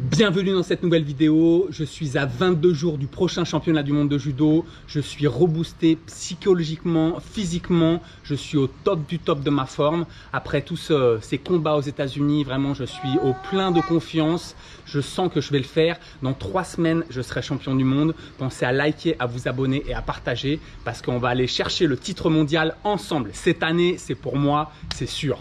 Bienvenue dans cette nouvelle vidéo. Je suis à 22 jours du prochain championnat du monde de judo. Je suis reboosté psychologiquement, physiquement. Je suis au top du top de ma forme. Après tous ces combats aux États-Unis, vraiment, je suis au plein de confiance. Je sens que je vais le faire. Dans trois semaines, je serai champion du monde. Pensez à liker, à vous abonner et à partager parce qu'on va aller chercher le titre mondial ensemble. Cette année, c'est pour moi, c'est sûr.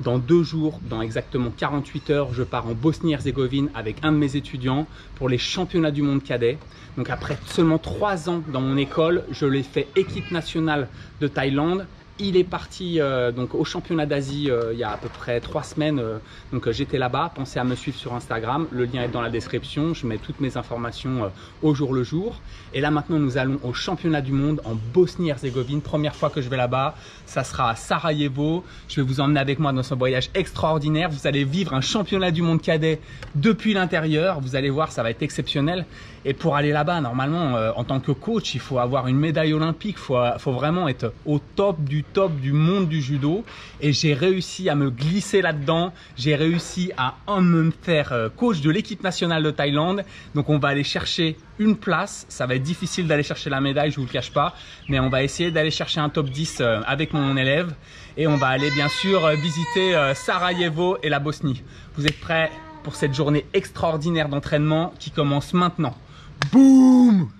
Dans deux jours, dans exactement 48 heures, je pars en Bosnie-Herzégovine avec un de mes étudiants pour les championnats du monde cadet. Donc après seulement trois ans dans mon école, je l'ai fait équipe nationale de Thaïlande il est parti euh, donc au championnat d'Asie euh, il y a à peu près trois semaines. Euh, donc j'étais là-bas. Pensez à me suivre sur Instagram. Le lien est dans la description. Je mets toutes mes informations au jour le jour. Et là maintenant nous allons au championnat du monde en Bosnie-Herzégovine. Première fois que je vais là-bas. Ça sera à Sarajevo. Je vais vous emmener avec moi dans ce voyage extraordinaire. Vous allez vivre un championnat du monde cadet depuis l'intérieur. Vous allez voir, ça va être exceptionnel. Et pour aller là-bas, normalement, en tant que coach, il faut avoir une médaille olympique. Il faut, faut vraiment être au top du top du monde du judo et j'ai réussi à me glisser là-dedans. J'ai réussi à me faire euh, coach de l'équipe nationale de Thaïlande. Donc on va aller chercher une place. Ça va être difficile d'aller chercher la médaille, je vous le cache pas, mais on va essayer d'aller chercher un top 10 euh, avec mon élève et on va aller bien sûr euh, visiter Sarajevo et la Bosnie. Vous êtes prêts pour cette journée extraordinaire d'entraînement qui commence maintenant. Boum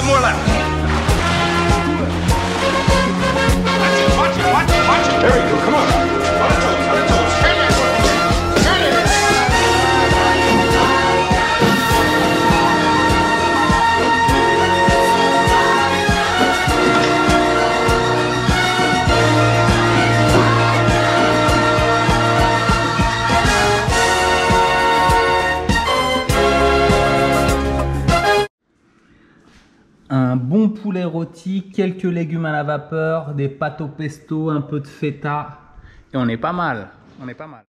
Five more left. Un bon poulet rôti, quelques légumes à la vapeur, des pâtes au pesto, un peu de feta. Et on est pas mal. On est pas mal.